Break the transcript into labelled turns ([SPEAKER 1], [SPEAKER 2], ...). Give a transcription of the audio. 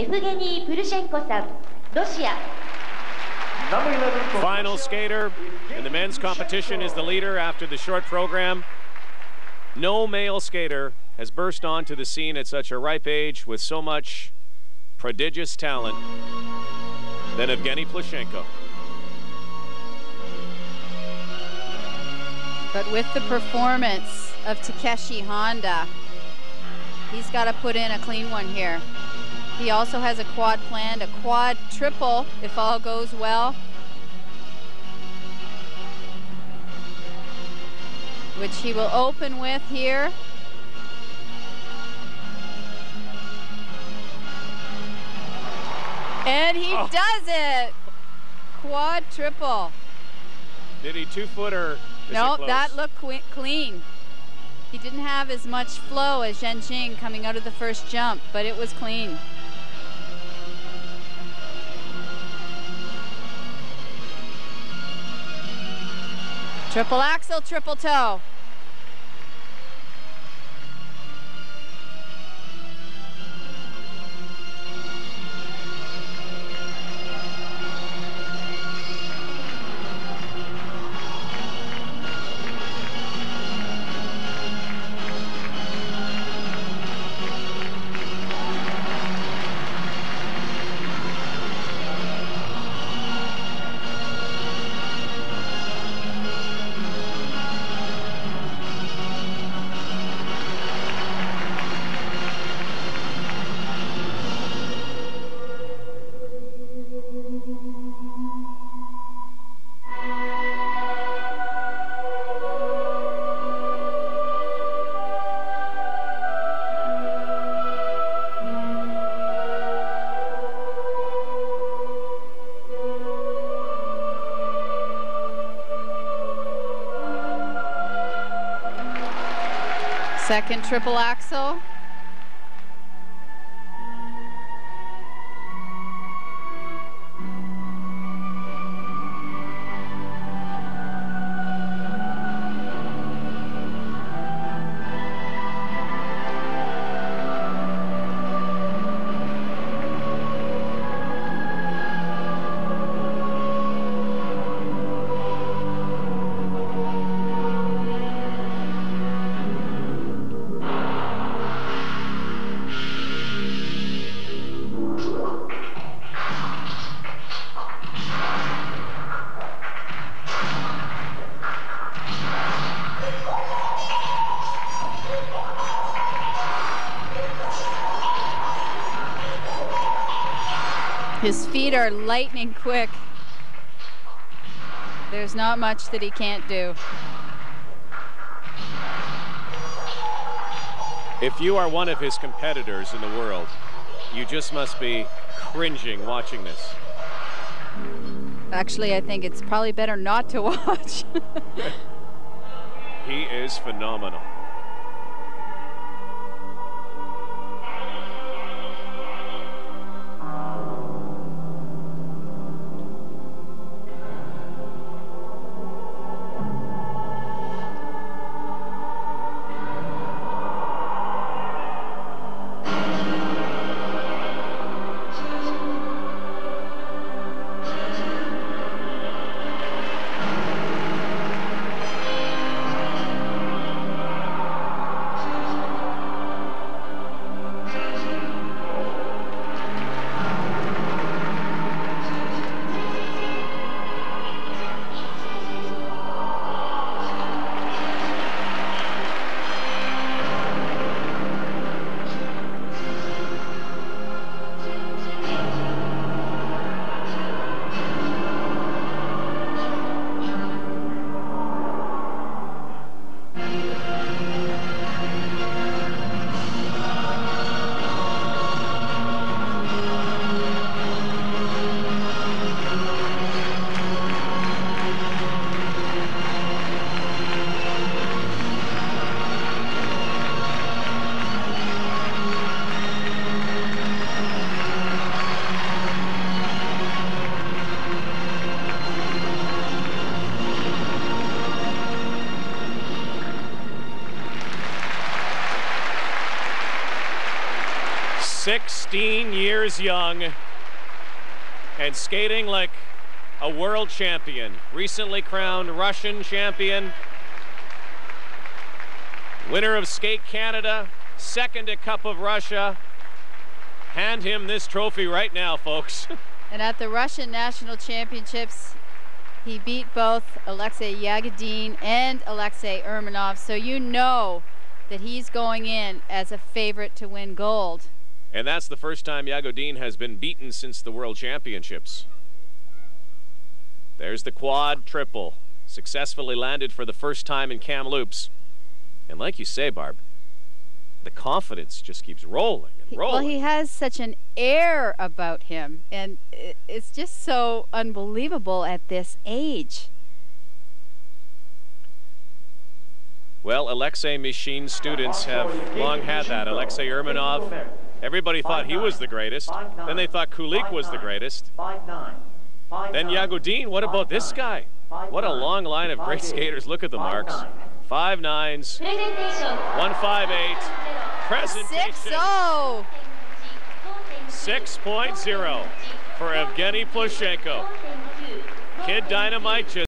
[SPEAKER 1] エフゲニー・プルシェンコさん、ロシア。
[SPEAKER 2] Final skater in the men's competition is the leader after the short program. No male skater has burst onto the scene at such a ripe age with so much prodigious talent than Evgeny Plushenko.
[SPEAKER 3] But with the performance of Takeshi Honda, he's got to put in a clean one here. He also has a quad planned, a quad triple if all goes well. Which he will open with here. And he
[SPEAKER 2] Oh.
[SPEAKER 3] does it! Quad triple.
[SPEAKER 2] Did he two footer?
[SPEAKER 3] No, that looked clean. He didn't have as much flow as Zhen Jing coming out of the first jump, but it was clean. Triple axel, triple toe. Second triple axel. His feet are lightning quick. There's not much that he can't do.
[SPEAKER 2] If you are one of his competitors in the world, you just must be cringing watching this.
[SPEAKER 3] Actually, I think it's probably better not to watch.
[SPEAKER 2] He is phenomenal. 16 years young and skating like a world champion. Recently crowned Russian champion. Winner of Skate Canada, second at Cup of Russia. Hand him this trophy right now, folks.
[SPEAKER 3] And at the Russian National Championships, he beat both Alexei Yagudin and Alexei Urmanov. So you know that he's going in as a favorite to win gold.
[SPEAKER 2] And that's the first time Yagudin has been beaten since the World Championships. There's the quad triple. Successfully landed for the first time in Kamloops. And like you say, Barb, the confidence just keeps rolling and rolling.
[SPEAKER 3] Well, he has such an air about him, and it's just so unbelievable at this age.
[SPEAKER 2] Well, Alexei Mishin students have long had that. Alexei Urmanov, Everybody thought he was the greatest. Then they thought Kulik was the greatest. Then Yagudin, what about this guy? What a long line of great skaters. Look at the marks. Five nines.
[SPEAKER 1] One five eight. Presentation.
[SPEAKER 2] Six oh.
[SPEAKER 3] 6.0
[SPEAKER 2] for Evgeny Plushenko. Kid Dynamite